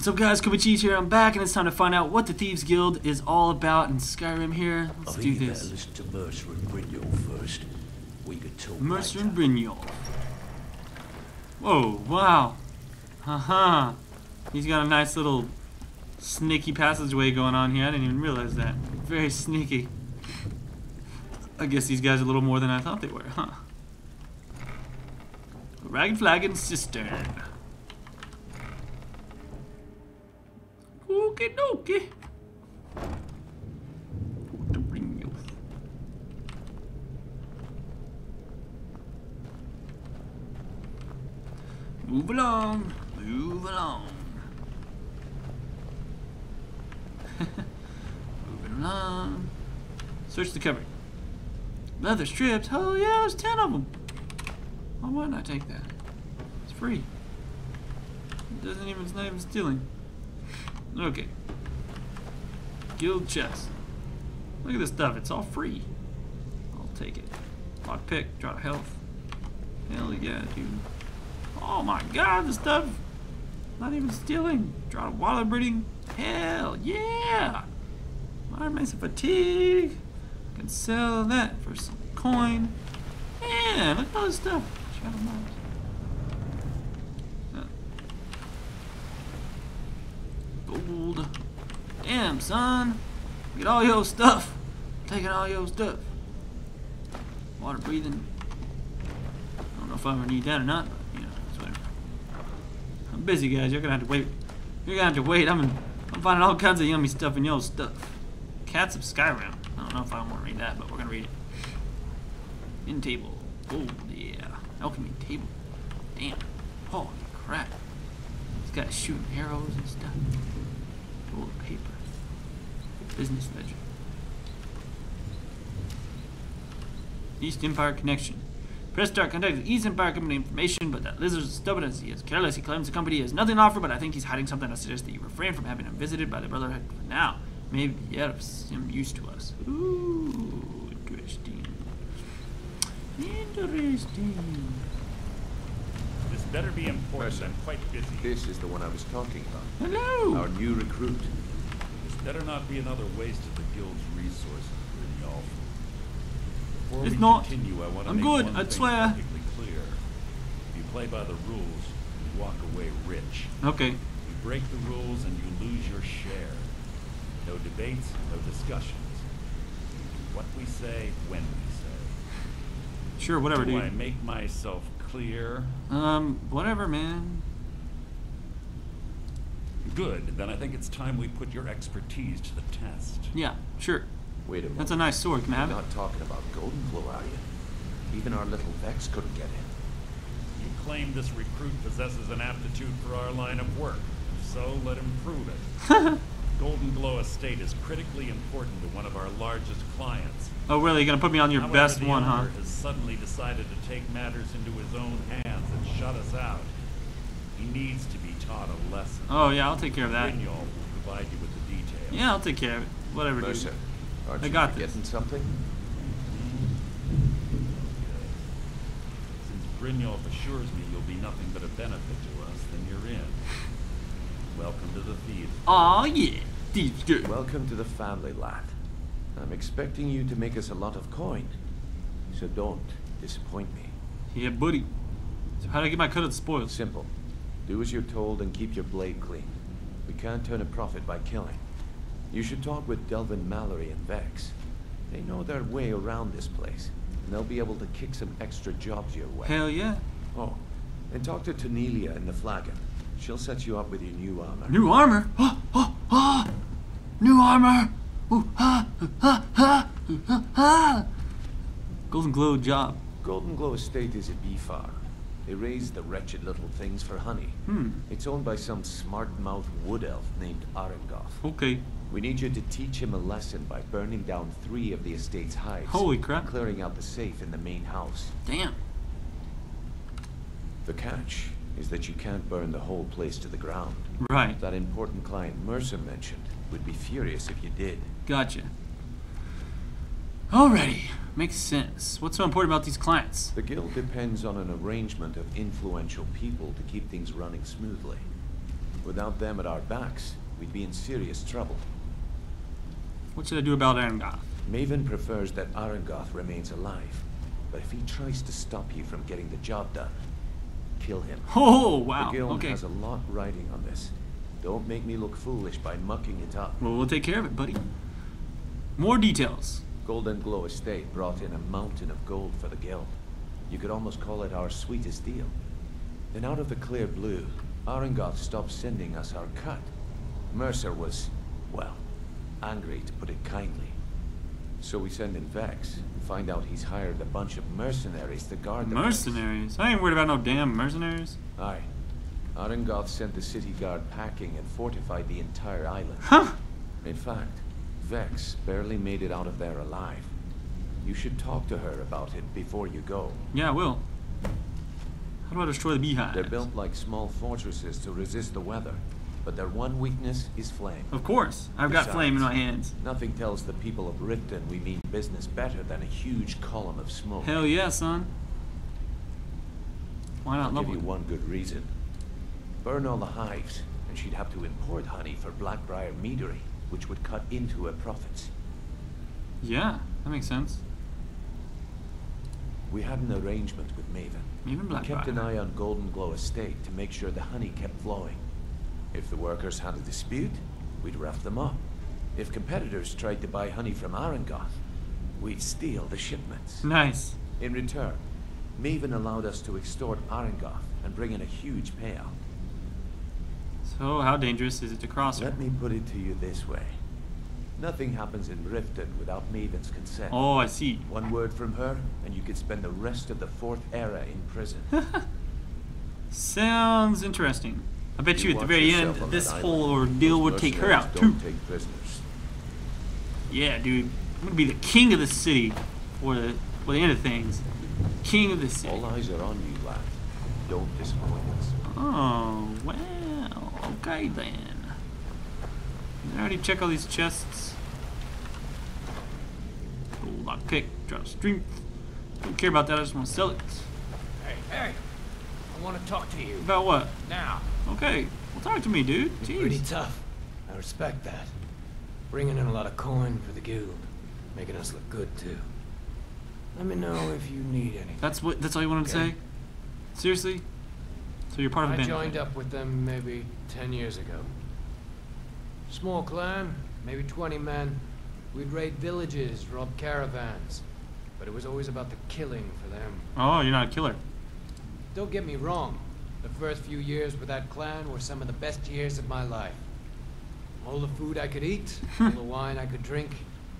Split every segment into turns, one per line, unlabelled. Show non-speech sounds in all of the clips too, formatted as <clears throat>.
What's up guys, Colby CheeZe here, I'm back and it's time to find out what the Thieves Guild is all about in Skyrim here. Let's
I
do
think you better
this.
listen to Mercer and Brynjolf first. We could talk
Mercer
later.
and Brynjolf. Whoa, wow. Haha. He's got a nice little sneaky passageway going on here. I didn't even realize that. Very sneaky. I guess these guys are a little more than I thought they were, huh? Ragged Flagon Cistern. Okie dokie. Move along, move along. <laughs> Moving along. Search the cupboard. Leather strips. Oh yeah, there's ten of them. Why wouldn't I take that? It's free. It doesn't even. Not stealing. Okay. Guild chest. Look at this stuff. It's all free. I'll take it. Lock pick. Draw health. Hell yeah, dude. Oh my god, this stuff. Not even stealing. Draw water breeding. Hell yeah. Iron Mace Fatigue. Can sell that for some coin. Man, look at all this stuff. Shadow. Uh, Gold. Damn, son. Get all your stuff. Taking all your stuff. Water breathing. I don't know if I ever need that or not, but you know, whatever. I'm busy, guys. You're gonna have to wait. You're gonna have to wait. I'm, I'm finding all kinds of yummy stuff in your stuff. Cats of Skyrim. I don't know if I want to read that, but we're gonna read it. In table. Oh, yeah. Alchemy table. Damn. Holy crap. He's got shooting arrows and stuff. Gold paper. Business ledger. East Empire connection. Press start contacted East Empire Company information, but that lizard is stubborn as he is careless. He claims the company has nothing to offer, but I think he's hiding something I suggest that you refrain from having him visited by the Brotherhood for now. Maybe yet of some use to us. Ooh, interesting. Interesting.
This better be important. I'm quite busy.
This is the one I was talking about.
Hello.
Our new recruit.
Better not be another waste of the guild's resources, Brynjolf. Before
It's
we
not.
continue, I want to
I'm
make
good,
one
I'd
thing
swear.
perfectly clear. If you play by the rules, you walk away rich.
Okay.
You break the rules and you lose your share. No debates, no discussions. What we say, when we say.
Sure, whatever,
do I
dude.
make myself clear?
Um, whatever, man.
Good. Then I think it's time we put your expertise to the test.
Yeah, sure.
Wait a minute.
That's a nice sword. Can I
You're
have it?
not talking about Golden Glow, are you? Even our little Vex couldn't get in.
You claim this recruit possesses an aptitude for our line of work. If so, let him prove it. <laughs> Golden Glow Estate is critically important to one of our largest clients.
Oh, really? You're gonna put me on your
However,
best one, huh?
owner has suddenly decided to take matters into his own hands and shut us out. He needs to be taught a lesson.
Oh, yeah, I'll take care of that.
Brynjolf will provide you with the details.
Yeah, I'll take care of it. Whatever, dude.
Mercer, aren't
I
you
got this.
forgetting something?
Since Brynjolf assures me you'll be nothing but a benefit to us, then you're in. Welcome to the Thieves.
Aw, yeah. Thieves good.
Welcome to the family, lad. I'm expecting you to make us a lot of coin. So don't disappoint me.
Yeah, buddy. So how do I get my cut of the spoils?
Simple. Do as you're told and keep your blade clean. We can't turn a profit by killing. You should talk with Delvin Mallory and Vex. They know their way around this place, and they'll be able to kick some extra jobs your way.
Hell yeah.
Oh, and talk to Tonilia in the flagon. She'll set you up with your new armor.
New armor. Oh, oh, oh. New armor. Ooh, ah, ah, ah, ah, ah. Golden glow job.
Golden Glow Estate is a bee farm. They raise the wretched little things for honey.
Hmm.
It's owned by some smart-mouthed wood elf named Aringoth.
Okay.
We need you to teach him a lesson by burning down three of the estate's hives.
Holy crap.
Clearing out the safe in the main house.
Damn.
The catch is that you can't burn the whole place to the ground.
Right.
That important client Mercer mentioned would be furious if you did.
Gotcha. Alrighty. Makes sense. What's so important about these clients?
The guild depends on an arrangement of influential people to keep things running smoothly. Without them at our backs, we'd be in serious trouble.
What should I do about Aringoth?
Maven prefers that Aringoth remains alive. But if he tries to stop you from getting the job done, kill him. <laughs>
Oh, wow.
The guild
Okay.
has a lot riding on this. Don't make me look foolish by mucking it up.
Well, we'll take care of it, buddy. More details.
Golden Glow Estate brought in a mountain of gold for the guild. You could almost call it our sweetest deal. Then out of the clear blue, Aringoth stopped sending us our cut. Mercer was, well, angry to put it kindly. So we send in Vex and find out he's hired a bunch of mercenaries to guard the.
Mercenaries. I ain't worried about no damn mercenaries.
Aye. Aringoth sent the city guard packing and fortified the entire island.
Huh?
In fact, Vex barely made it out of there alive. You should talk to her about it before you go.
Yeah, I will. How do I destroy the beehive?
They're built like small fortresses to resist the weather, but their one weakness is flame.
Of course. I've got flame in my hands.
Nothing tells the people of Riften we mean business better than a huge column of smoke.
Hell yeah, son. Why not
I'll
love
give you one good reason. Burn all the hives, and she'd have to import honey for Blackbriar meadery, which would cut into her profits.
Yeah, that makes sense.
We had an arrangement with Maven.
Even
We kept an eye on Golden Glow Estate to make sure the honey kept flowing. If the workers had a dispute, we'd rough them up. If competitors tried to buy honey from Aringoth, we'd steal the shipments.
Nice.
In return, Maven allowed us to extort Aringoth and bring in a huge payout.
So, how dangerous is it to cross her?
Let me put it to you this way. Nothing happens in Riften without Maven's consent.
Oh, I see.
One word from her, and you could spend the rest of the Fourth Era in prison. <laughs>
Sounds interesting. I bet you, at the very end, this whole ordeal would take her out, too.
Don't take prisoners.
Yeah, dude. I'm gonna be the king of the city. For the, for the end of things. King of the city.
All eyes are on you, lad. Don't disappoint us.
Oh. Okay then. Did I already check all these chests? Gold lock pick, drop strength. Don't care about that, I just want to sell it.
Hey, hey! I want to talk to you.
About what?
Now.
Okay. Well, talk to me, dude.
You're pretty tough. I respect that. Bringing in a lot of coin for the guild. Making us look good, too. Let me know if you need anything.
That's what. That's all you wanted to say? Seriously? So you're part of a
I
band?
joined up with them maybe 10 years ago. Small clan, maybe 20 men. We'd raid villages, rob caravans. But it was always about the killing for them.
Oh, you're not a killer.
Don't get me wrong. The first few years with that clan were some of the best years of my life. All the food I could eat, <laughs> all the wine I could drink,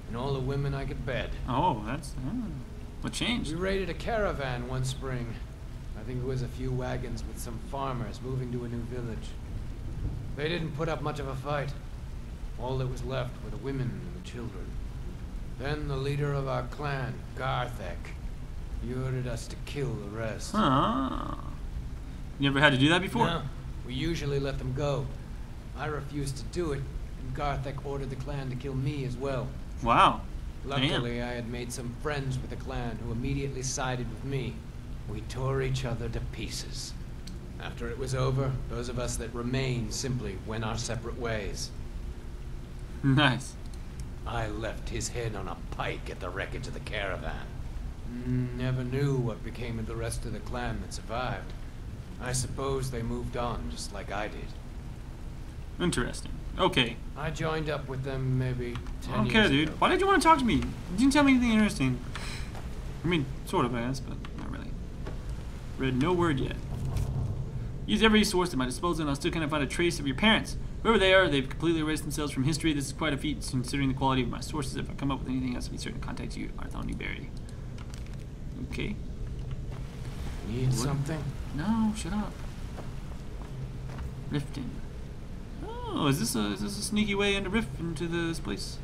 and all the women I could bed.
Oh, that's. Oh. What changed?
We raided a caravan one spring. I think it was a few wagons with some farmers moving to a new village. They didn't put up much of a fight. All that was left were the women and the children. Then the leader of our clan, Garthek, he ordered us to kill the rest.
Huh. You ever had to do that before?
No, we usually let them go. I refused to do it, and Garthek ordered the clan to kill me as well.
Wow.
Luckily, I had made some friends with the clan who immediately sided with me. We tore each other to pieces. After it was over, those of us that remained simply went our separate ways.
Nice.
I left his head on a pike at the wreckage of the caravan. Mm, Never knew what became of the rest of the clan that survived. I suppose they moved on just like I did.
Interesting. Okay.
I joined up with them maybe 10
I don't care, dude.
ago.
Why did you want to talk to me? You didn't tell me anything interesting. I mean, sort of, I guess, but. Read no word yet. Use every source at my disposal, and I'll still cannot find a trace of your parents. Whoever they are, they've completely erased themselves from history. This is quite a feat, considering the quality of my sources. If I come up with anything else, I'll be certain to contact you, Arthur Newberry. Okay.
Need
What?
something?
No, shut up. Riften. Oh, is this a is this a sneaky way into Rift into this place?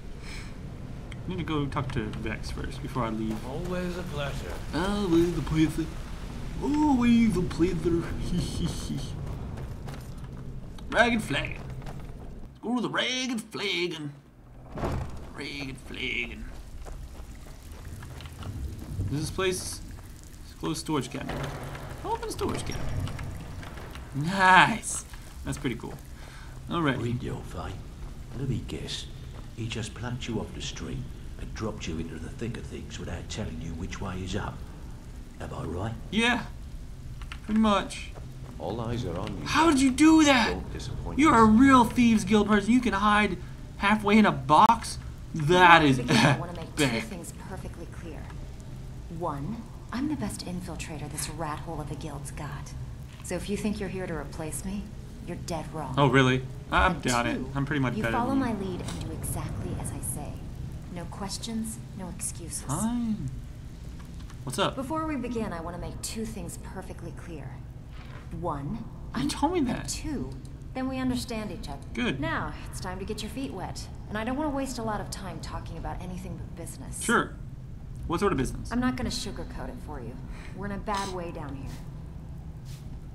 I need to go talk to Vex first before I leave.
Always a pleasure.
Always a pleasure. Always a pleasure. Ragged. Let's go to the ragged flagon. Ragged flagon. Is this place? It's closed storage cabinet. Open storage cabinet. Nice. That's pretty cool. Alright.
Read Delphi. Let me guess. He just plucked you off the street and dropped you into the thick of things without telling you which way is up. Am I right?
Yeah. Pretty much.
All eyes are on you.
How did you do that?
Don't disappoint
You're a real Thieves Guild person. You can hide halfway in a box? That is
Before we begin, I want to make two things perfectly clear. One, I'm the best infiltrator this rat hole of a guild's got. So if you think you're here to replace me, you're dead wrong.
Oh, really? I
And
doubt it. I'm pretty much
you
better
follow
than
my
you.
lead and do exactly as I say. No questions, no excuses.
Fine. What's up?
Before we begin, I want to make two things perfectly clear. One,
You
I'm
told me that.
Two, then we understand each other.
Good.
Now, it's time to get your feet wet. And I don't want to waste a lot of time talking about anything but business.
Sure. What sort of business?
I'm not going to sugarcoat it for you. We're in a bad way down here.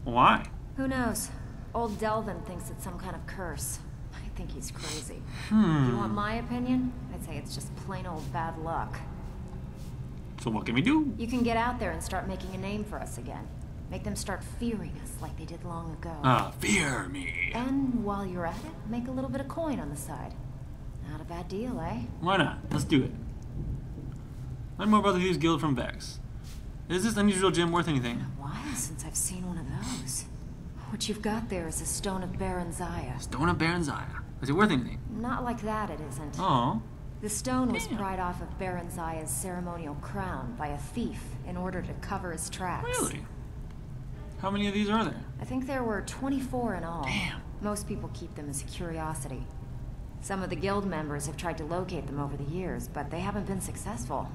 Why?
Who knows? Old Delvin thinks it's some kind of curse. I think he's crazy.
Hmm.
You want my opinion, I'd say it's just plain old bad luck.
So what can we do?
You can get out there and start making a name for us again. Make them start fearing us like they did long ago.
Ah, fear me.
And while you're at it, make a little bit of coin on the side. Not a bad deal, eh?
Why not? Let's do it. Learn more about the Thieves Guild from Vex. Is this unusual gem worth anything?
A while since I've seen one of those. What you've got there is a stone of Barenziah.
Stone of Barenziah. Is it worth anything?
Not like that, it isn't.
Oh.
The stone was pried off of Barenziah's ceremonial crown by a thief in order to cover his tracks.
Really? How many of these are there?
I think there were 24 in all.
Damn.
Most people keep them as a curiosity. Some of the guild members have tried to locate them over the years, but they haven't been successful.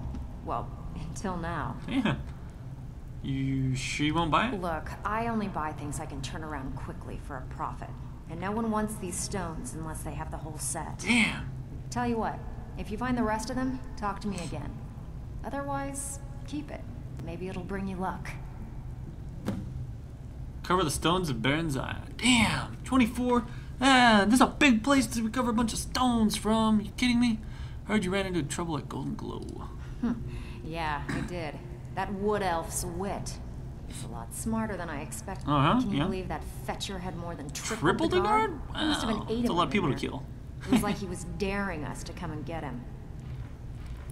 Well, <laughs> until now.
Yeah. You sure you won't buy it?
Look, I only buy things I can turn around quickly for a profit. And no one wants these stones unless they have the whole set.
Damn.
Tell you what, if you find the rest of them, talk to me again. Otherwise, keep it. Maybe it'll bring you luck.
Cover the stones of Barenziah. Damn. 24? Ah, this is a big place to recover a bunch of stones from. You kidding me? Heard you ran into trouble at Golden Glow.
Yeah, I did. That wood elf's wit. He's a lot smarter than I expected.
Uh-huh,
Can you
yeah.
believe that fetcher had more than tripled
Triple
the guard?
guard?
There must have been
Wow,
eight
that's a lot of people
in
to kill.
It was like he was daring us to come and get him.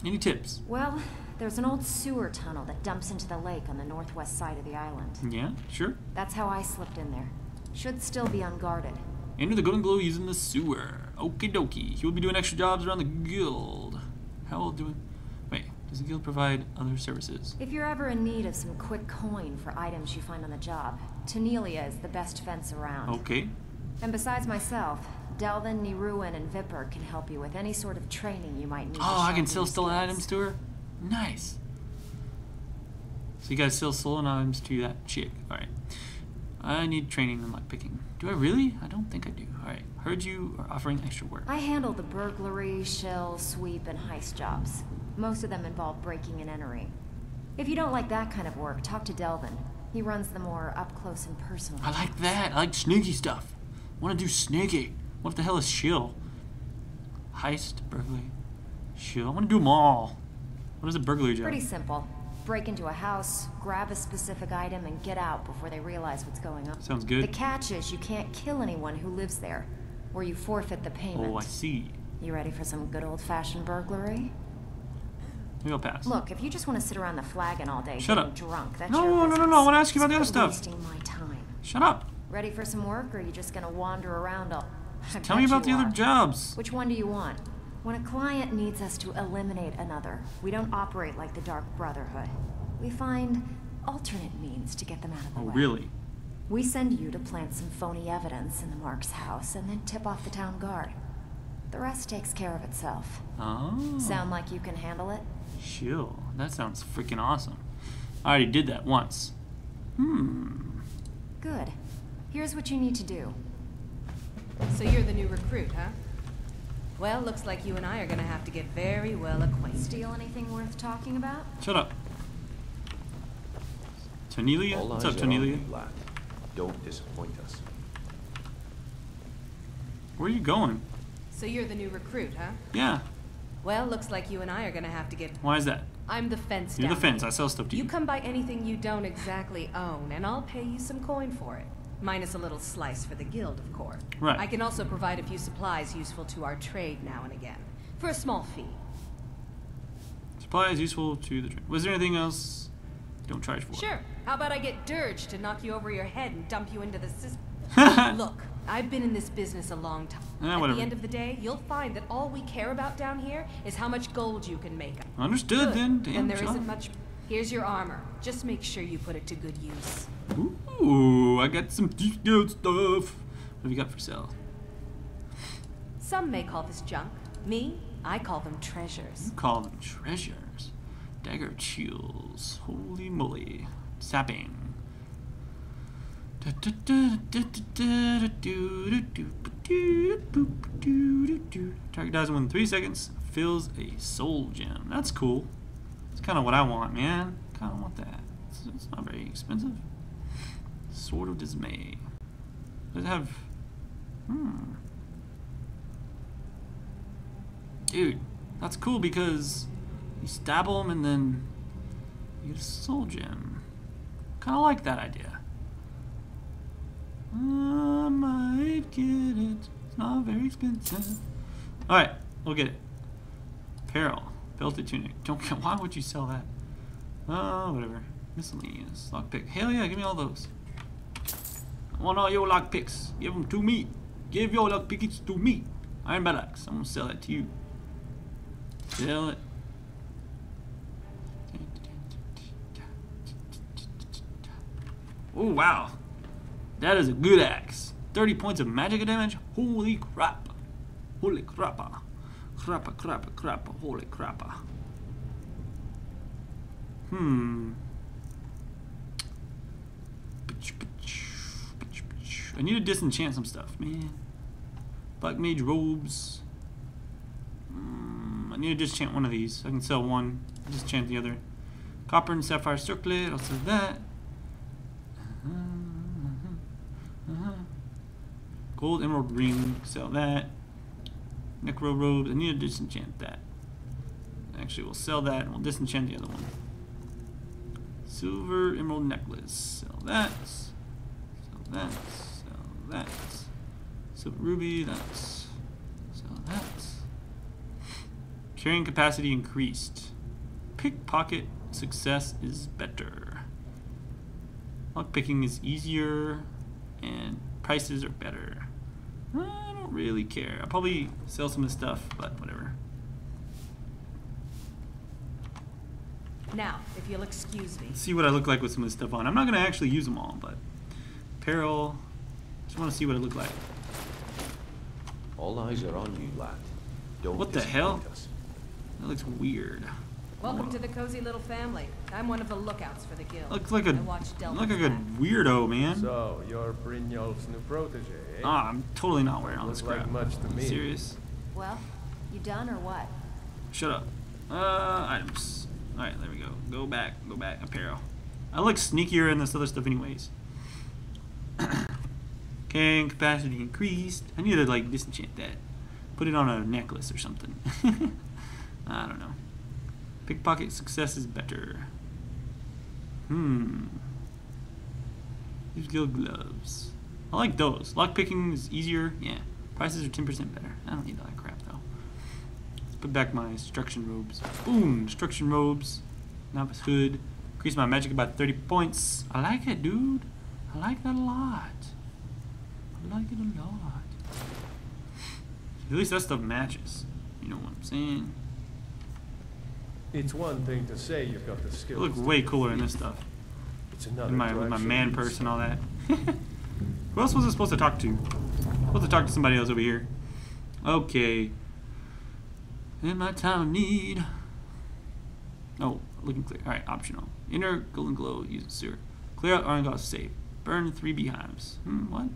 Any tips?
Well, there's an old sewer tunnel that dumps into the lake on the northwest side of the island.
Yeah, sure.
That's how I slipped in there. Should still be unguarded.
Enter the Golden Glow using the sewer. Okie dokie. He will be doing extra jobs around the guild. How will do Wait, does the guild provide other services?
If you're ever in need of some quick coin for items you find on the job, Tonilia is the best fence around.
Okay.
And besides myself, Delvin, Niruin, and Vipir can help you with any sort of training you might need.
Oh, I can sell stolen items to her? Nice. So you guys sell stolen items to that chick. Alright. I need training in lockpicking. Do I really? I don't think I do. Alright. Heard you are offering extra work.
I handle the burglary, shill, sweep, and heist jobs. Most of them involve breaking and entering. If you don't like that kind of work, talk to Delvin. He runs the more up close and personal.
I like that. I like sneaky stuff. want to do sneaky. What the hell is shill? Heist, burglary, shill. I want to do them all. What is a burglary job?
Pretty simple. Break into a house, grab a specific item, and get out before they realize what's going on.
Sounds good.
The catch is you can't kill anyone who lives there, or you forfeit the payment.
Oh, I see.
You ready for some good old-fashioned burglary?
I'll pass.
Look, if you just want to sit around the flagon all day
Shut up.
drunk, that's
No,
your
no, no, no, no, I wanna ask you about the other stuff.
Wasting my time.
Shut up.
Ready for some work, or are you just gonna wander around all? I
Tell me about the
you
other jobs.
Which one do you want? When a client needs us to eliminate another, we don't operate like the Dark Brotherhood. We find alternate means to get them out of the
Oh,
way.
Oh, really?
We send you to plant some phony evidence in the Mark's house and then tip off the town guard. The rest takes care of itself.
Oh.
Sound like you can handle it?
Chill. That sounds freaking awesome. I already did that once. Hmm.
Good. Here's what you need to do.
So you're the new recruit, huh? Well, looks like you and I are gonna have to get very well acquainted.
Steal anything worth talking about?
Shut up. Tonilia?
All
What's up,
are on you,
Tonilia?
lad. Don't disappoint us.
Where are you going?
So you're the new recruit, huh?
Yeah.
Well, looks like you and I are gonna have to get...
Why is that?
I'm the fence
You're the fence.
here.
I sell stuff to you.
You come by anything you don't exactly own, and I'll pay you some coin for it. Minus a little slice for the guild, of course.
Right.
I can also provide a few supplies useful to our trade now and again. For a small fee.
Supplies useful to the. Trade. Was there anything else? you Don't charge for.
Sure. How about I get Dirge to knock you over your head and dump you into the system? <laughs>
Look.
I've been in this business a long time.
Eh,
At
whatever.
the end of the day, you'll find that all we care about down here is how much gold you can make.
Understood
Good.
then. Damn.
and there not much. Here's your armor. Just make sure you put it to good use.
Ooh, I got some detailed stuff. What have you got for sale?
Some may call this junk. Me, I call them treasures.
You call them treasures. Dagger chills. Holy moly. Sapping. Target dies within three seconds. Fills a soul gem. That's cool. It's kind of what I want, man. Kind of want that. It's, it's not very expensive. Sword of Dismay. Does it have? Hmm. Dude, that's cool because you stab them and then you get a soul gem. Kind of like that idea. I might get it. It's not very expensive. All right, we'll get it. Apparel, belted tunic. Don't. Why would you sell that? Oh, whatever. Miscellaneous lockpick. Hell yeah, give me all those. Want all your lock picks. Give them to me. Give your lockpicks to me. Iron Badax. I'm gonna sell that to you. Sell it. Oh wow, that is a good axe. 30 points of magic damage. Holy crap! Holy crappa! Crappa, crappa, crappa! Holy crappa! Hmm. I need to disenchant some stuff, man. Black mage robes. Mm, I need to disenchant one of these. I can sell one, disenchant the other. Copper and sapphire circlet. I'll sell that. Uh-huh. Gold emerald ring. Sell that. Necro robes. I need to disenchant that. Actually, we'll sell that and we'll disenchant the other one. Silver emerald necklace. Sell that. Sell that. That. Silver ruby. That's. Sell that. Carrying capacity increased. Pickpocket success is better. Lockpicking is easier and prices are better. I don't really care. I'll probably sell some of this stuff, but whatever.
Now, if you'll excuse me.
Let's see what I look like with some of this stuff on. I'm not gonna actually use them all, but apparel. Just want to see what it look like.
All eyes are on you, lad. Don't
What the hell?
us.
That looks weird.
Welcome to the cozy little family. I'm one of the lookouts for the guild.
Looks like a
I watch Delvin's
look like a
back.
weirdo, man.
So, you're Brynjolf's new protege, eh?
Ah, I'm totally not wearing all this
Looks like
crap.
much to me.
Serious?
Well, you done or what?
Shut up. Uh, items. All right, there we go. Go back. Go back. Apparel. I look sneakier in this other stuff, anyways. <clears throat> Carrying capacity increased. I need to like disenchant that. Put it on a necklace or something. <laughs> I don't know. Pickpocket success is better. Hmm. Use guild gloves. I like those. Lockpicking is easier. Yeah. Prices are 10% better. I don't need all that crap though. Let's put back my destruction robes. Boom! Destruction robes. Novice hood. Increase my magic about 30 points. I like it, dude. I like that a lot. I like it a lot. At least that stuff matches. You know what I'm saying?
It's one thing to say you've got the
I
skills.
look
to
way cooler in this stuff.
It's another
In my,
to
my man purse and all that. <laughs> Who else was I supposed to talk to? Supposed to talk to somebody else over here. Okay. In my time of need. Oh, looking clear. Alright, optional. Inner golden glow, use sewer. Clear out iron glass safe. Burn three beehives. Hmm, what?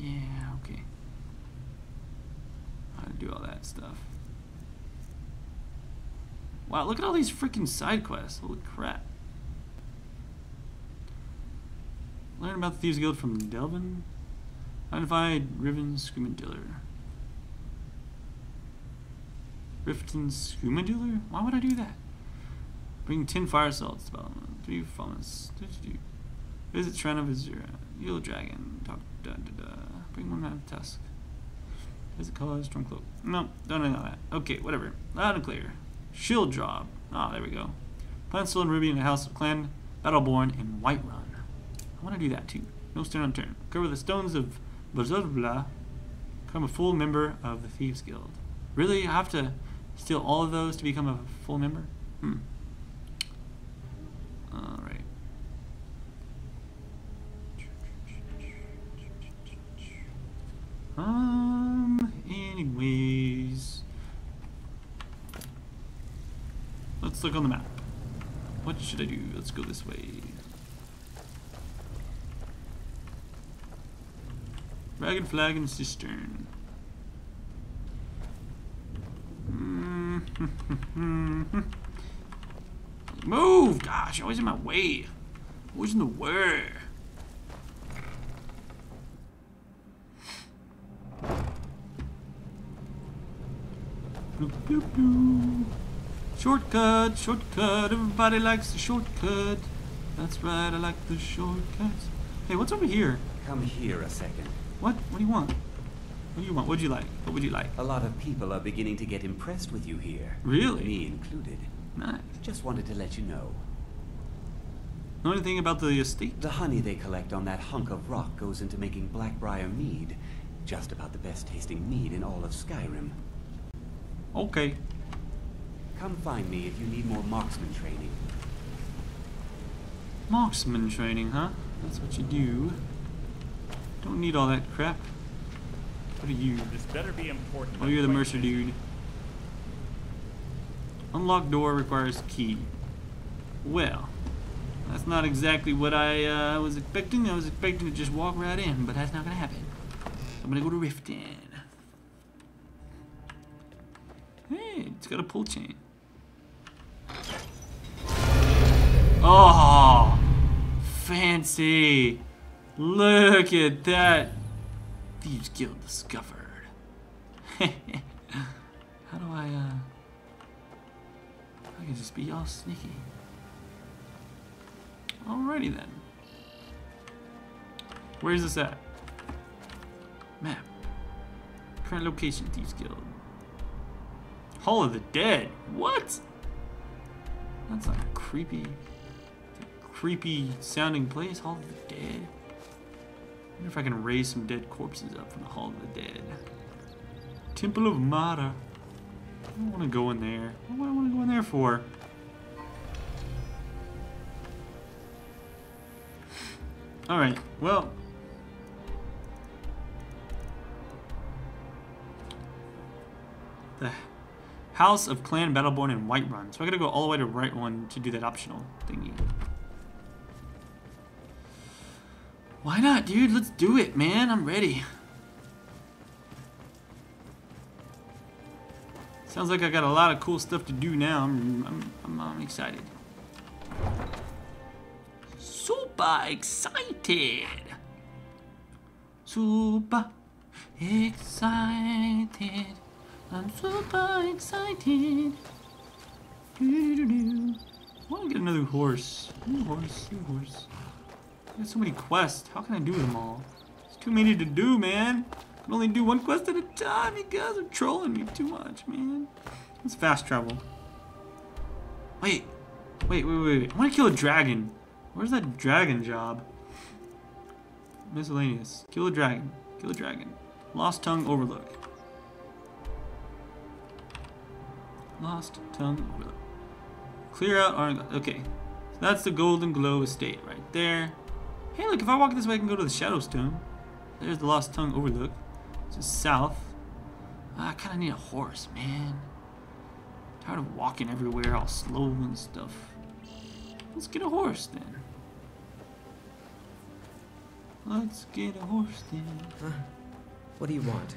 Yeah, okay. How to do all that stuff. Wow, look at all these freaking side quests. Holy crap. Learn about the Thieves Guild from Delvin. Identified Riven Screaming-Diller. Riften Screaming-Diller? Why would I do that? Bring 10 fire salts. 3 farmers. Visit Shrine of Azura. Yellow Dragon. Talk da da da. Bring one out of Tusk. Visit Color Stormcloak. No, don't know that. Okay, whatever. Loud and clear. Shield Job. Ah, there we go. Pencil and Ruby in the House of Clan. Battleborn in Whiterun. I want to do that too. No stone unturned. Cover the stones of blah. Become a full member of the Thieves Guild. Really? I have to steal all of those to become a full member? Hmm. Alright. Um, anyways. Let's look on the map. What should I do? Let's go this way. Dragon flag and cistern. Hmm. <laughs> Move! Gosh, always in my way. Always in the way. Shortcut, shortcut. Everybody likes the shortcut. That's right, I like the shortcuts. Hey, what's over here?
Come here a second.
What? What do you want? What do you want? What'd you like? What would you like?
A lot of people are beginning to get impressed with you here.
Really?
Me included.
Nice.
Just wanted to let you know.
Know anything about the estate?
The honey they collect on that hunk of rock goes into making Blackbriar mead. Just about the best tasting mead in all of Skyrim.
Okay.
Come find me if you need more marksman training.
Marksman training, huh? That's what you do. Don't need all that crap. What are you?
This better be important.
Oh, you're the Mercer dude. Unlock door requires key. Well, that's not exactly what I uh, was expecting. I was expecting to just walk right in, but that's not gonna happen. I'm gonna go to Riften. Hey, it's got a pull chain. Oh, fancy. Look at that. Thieves Guild discovered. <laughs> How do I, uh... I can just be all sneaky. Alrighty then. Where's this at? Map. Current location, Thieves Guild. Hall of the Dead. What? That's creepy, creepy sounding place. Hall of the Dead. wonder if I can raise some dead corpses up from the Hall of the Dead. Temple of Mara. I don't want to go in there. What do I want to go in there for? Alright, well. The House of Clan Battleborn in Whiterun. So I gotta go all the way to Whiterun to do that optional thingy. Why not, dude? Let's do it, man. I'm ready. Sounds like I got a lot of cool stuff to do now. I'm, I'm, I'm, I'm excited. Super excited. Super excited. I'm super excited. Do, do, do, I want to get another horse. New horse, new horse. Got so many quests. How can I do them all? It's too many to do, man. I can only do one quest at a time. You guys are trolling me too much, man. Let's fast travel. Wait. Wait, wait, wait, wait. I want to kill a dragon. Where's that dragon job? Miscellaneous. Kill a dragon. Kill a dragon. Lost Tongue Overlook. Lost Tongue Overlook. Clear out our... Okay. So that's the Golden Glow Estate right there. Hey, look, if I walk this way, I can go to the Shadowstone. There's the Lost Tongue Overlook. Just south. Ah, I kind of need a horse, man. Tired of walking everywhere all slow and stuff. Let's get a horse then. Let's get a horse then.
Huh? What do you want?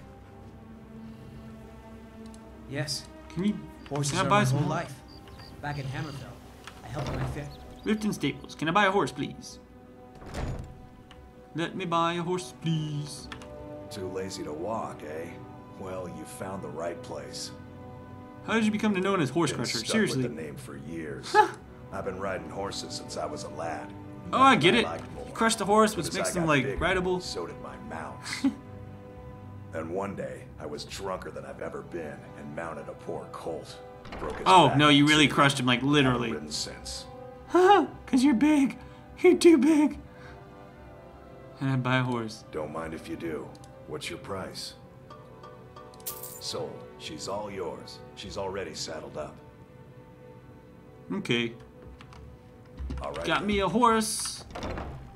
Yes,
Can you
horses
Can I buy some
whole life. Back in Hammerfell, I helped my fit.
Riften Stables, Can I buy a horse, please? Let me buy a horse, please.
Too lazy to walk, eh? Well, you found the right place.
How did you become known as Horse Crusher? Seriously.
with the name for years. I've been riding horses since I was a lad.
Oh, I get it.
liked more.
crushed a horse, which makes them like
bigger,
rideable.
So did my mounts. <laughs> and one day, I was drunker than I've ever been and mounted a poor colt. Broke his
Oh no, you really crushed him like literally.
since.
Cause you're big. You're too big. And I'd buy a horse.
Don't mind if you do. What's your price? Sold. She's all yours. She's already saddled up.
Okay.
All right.
Got me a horse.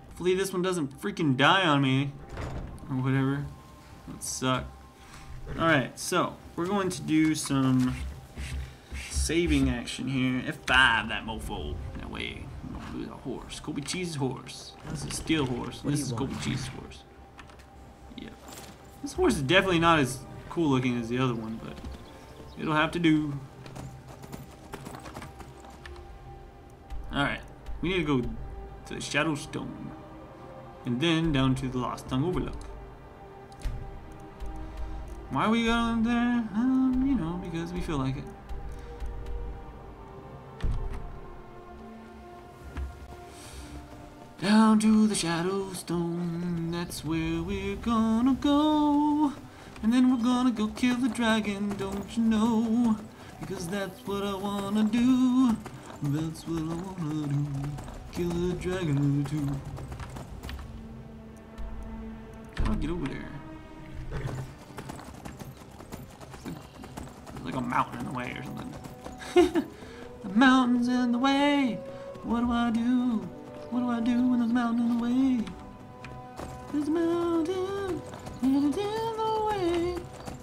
Hopefully this one doesn't freaking die on me. Or whatever. That suck. Alright, so we're going to do some saving action here. F5 that mofo. That way. A horse. Colby CheeZe's horse. This is Steel horse.
What
this is
want?
Colby CheeZe's horse. Yep. This horse is definitely not as cool looking as the other one, but it'll have to do. Alright. We need to go to the Shadow Stone. And then down to the Lost Tongue Overlook. Why are we going there? Um, you know, because we feel like it. Down to the Shadow Stone, that's where we're gonna go. And then we're gonna go kill the dragon, don't you know? Because that's what I wanna do. That's what I wanna do. Kill the dragon too. How do I get over there? There's like a mountain in the way or something. <laughs> the mountain's in the way. What do I do? What do I do when there's a mountain in the way? There's a mountain in the way.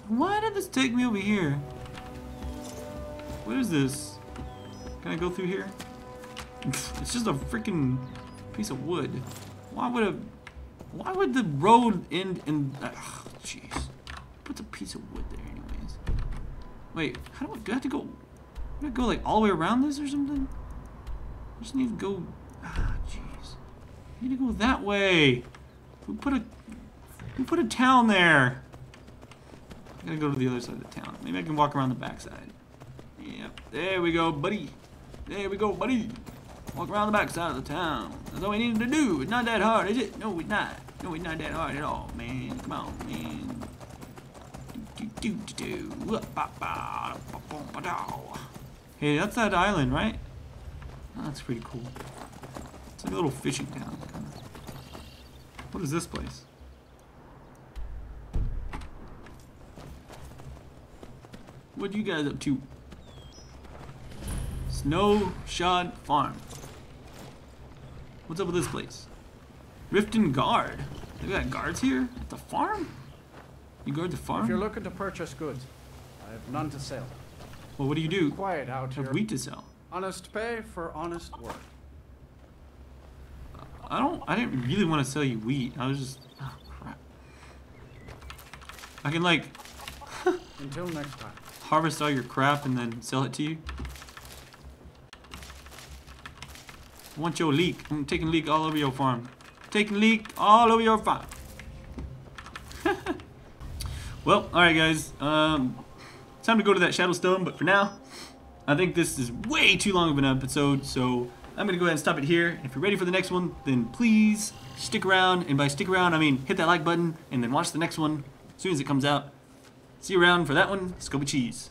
Why did this take me over here? What is this? Can I go through here? <laughs> It's just a freaking piece of wood. Why would a why would the road end in jeez. Puts a piece of wood there anyways. Wait, how do I do I have to go do I go like all the way around this or something? I just need to go. I need to go that way. Who put a who put a town there? I gotta go to the other side of the town. Maybe I can walk around the backside. Yep. There we go, buddy. There we go, buddy. Walk around the backside of the town. That's all we needed to do. It's not that hard, is it? No, it's not. No, it's not that hard at all, man. Come on, man. Hey, that's that island, right? That's pretty cool. It's like a little fishing town. What is this place? What are you guys up to? Snow Shod Farm. What's up with this place? Riften Guard. They got guards here at the farm? You guard the farm?
If you're looking to purchase goods, I have none to sell.
well, what do you do?
Quiet out
I have
here.
wheat to sell.
Honest pay for honest work.
I don't. I didn't really want to sell you wheat. I was just. Oh crap. I can like <laughs>
Until next time.
harvest all your crap and then sell it to you. I want your leek. I'm taking leek all over your farm. Taking leek all over your farm. <laughs> well, alright guys. Um, time to go to that Shadow Stone, but for now, I think this is way too long of an episode, so I'm gonna go ahead and stop it here. If you're ready for the next one, then please stick around, and by stick around, I mean hit that like button, and then watch the next one as soon as it comes out. See you around for that one. Scoby Cheese.